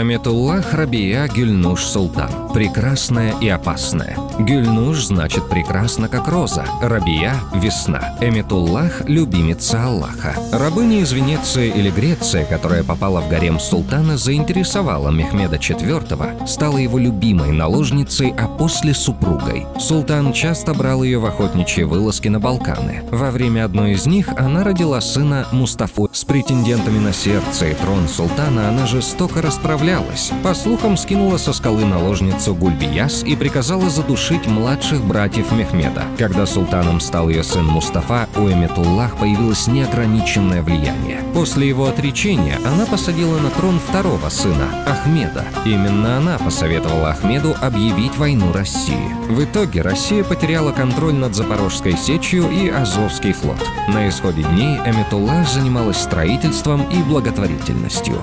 Аметуллах Рабия Гюльнуш Султан. Прекрасная и опасная. Гюльнуш значит прекрасно, как роза. Рабия – весна. Эметуллах – любимица Аллаха. Рабыня из Венеции или Греции, которая попала в гарем султана, заинтересовала Мехмеда IV, стала его любимой наложницей, а после – супругой. Султан часто брал ее в охотничьи вылазки на Балканы. Во время одной из них она родила сына Мустафу. С претендентами на сердце и трон султана она жестоко расправлялась сопротивлялась. По слухам, скинула со скалы наложницу Гульбияс и приказала задушить младших братьев Мехмеда. Когда султаном стал ее сын Мустафа, у Эметуллах появилось неограниченное влияние. После его отречения она посадила на трон второго сына, Ахмеда. Именно она посоветовала Ахмеду объявить войну России. В итоге Россия потеряла контроль над Запорожской сечью и Азовский флот. На исходе дней Эметуллах занималась строительством и благотворительностью.